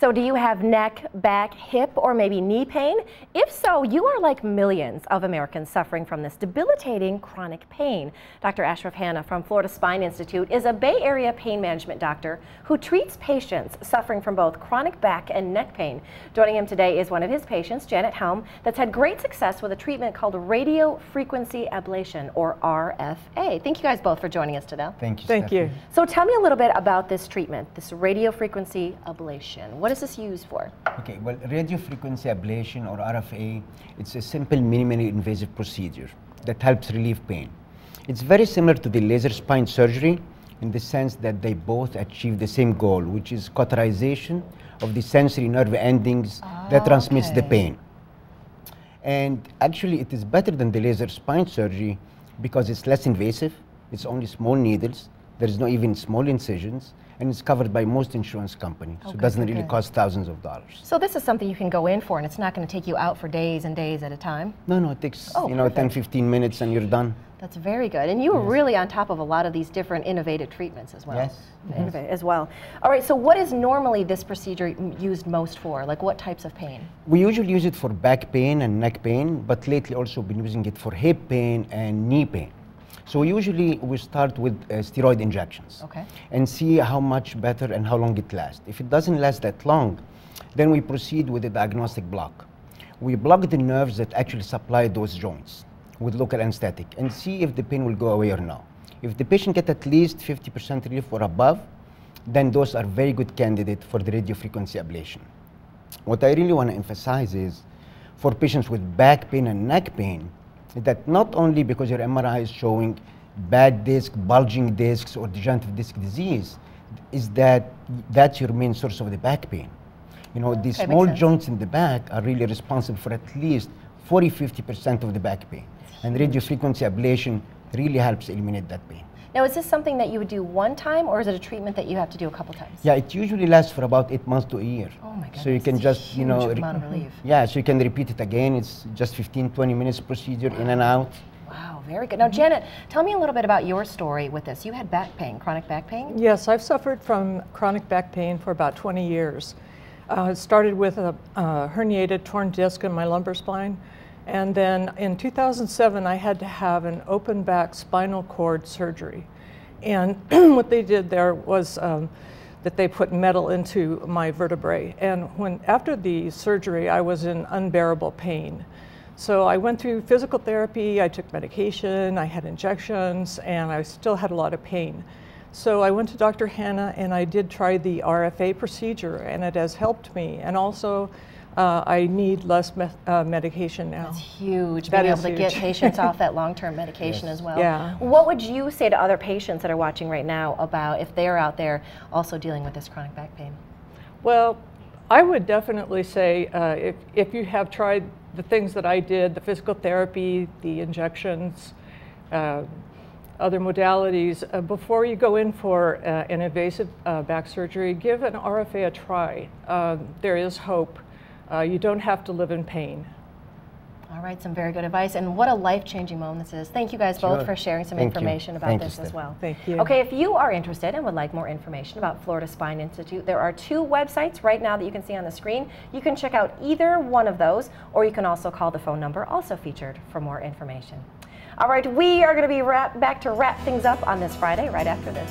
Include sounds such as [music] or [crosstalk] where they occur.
So, do you have neck, back, hip, or maybe knee pain? If so, you are like millions of Americans suffering from this debilitating chronic pain. Dr. Ashraf Hanna from Florida Spine Institute is a Bay Area pain management doctor who treats patients suffering from both chronic back and neck pain. Joining him today is one of his patients, Janet Helm, that's had great success with a treatment called radio frequency ablation, or RFA. Thank you guys both for joining us today. Thank you. Thank Stephanie. you. So, tell me a little bit about this treatment, this radio frequency ablation. What is this used for? Okay, well, radio frequency ablation or RFA, it's a simple, minimally invasive procedure that helps relieve pain. It's very similar to the laser spine surgery in the sense that they both achieve the same goal, which is cauterization of the sensory nerve endings that transmits the pain. And actually, it is better than the laser spine surgery because it's less invasive, it's only small needles, there is no even small incisions, and it's covered by most insurance companies. so it doesn't good, really cost thousands of dollars. So, this is something you can go in for, and it's not going to take you out for days and days at a time. No, no, it takes Oh, you know 10, 15 minutes and you're done. That's very good. And you were really on top of a lot of these different innovative treatments as well. Yes, Innova- As well. All right, so what is normally this procedure used most for? Like what types of pain? We usually use it for back pain and neck pain, but lately also been using it for hip pain and knee pain. So usually we start with uh, steroid injections Okay. and see how much better and how long it lasts. If it doesn't last that long, then we proceed with a diagnostic block. We block the nerves that actually supply those joints with local anesthetic and see if the pain will go away or not. If the patient get at least 50% relief or above, then those are very good candidate for the radiofrequency ablation. What I really want to emphasize is for patients with back pain and neck pain, that not only because your MRI is showing bad disc, bulging discs, or degenerative disc disease, is that that's your main source of the back pain. You know, the makes small joints in the back are really responsible for at least 40 50% of the back pain. And radiofrequency ablation really helps eliminate that pain. Now, is this something that you would do one time, or is it a treatment that you have to do a couple times? Yeah, it usually lasts for about eight months to a year. Oh my So you can it's just, you know, re- amount of relief. yeah, so you can repeat it again. It's just 15, 20 minutes procedure in and out. Wow, very good. Now, Janet, tell me a little bit about your story with this. You had back pain, chronic back pain? Yes, I've suffered from chronic back pain for about 20 years. Uh, it started with a uh, herniated torn disc in my lumbar spine. And then in 2007, I had to have an open back spinal cord surgery. And [clears throat] what they did there was um, that they put metal into my vertebrae. And when after the surgery, I was in unbearable pain. So I went through physical therapy, I took medication, I had injections, and I still had a lot of pain. So I went to Dr. Hanna and I did try the RFA procedure, and it has helped me. And also, uh, I need less me- uh, medication now. That's huge, That being is able to get patients off [laughs] that long-term medication as well. Yeah. What would you say to other patients that are watching right now about if they're out there also dealing with this chronic back pain? Well, I would definitely say uh, if, if you have tried the things that I did, the physical therapy, the injections, uh, other modalities, uh, before you go in for uh, an invasive uh, back surgery, give an RFA a try. Uh, there is hope. Uh, you don't have to live in pain. All right, some very good advice, and what a life-changing moment this is. Thank you guys both Sure. for sharing some Thank you. information about Thank you, this as well. Thank you. Okay, if you are interested and would like more information about Florida Spine Institute, there are two websites right now that you can see on the screen. You can check out either one of those, or you can also call the phone number also featured for more information. All right, we are going to be wrap, back to wrap things up on this Friday right after this.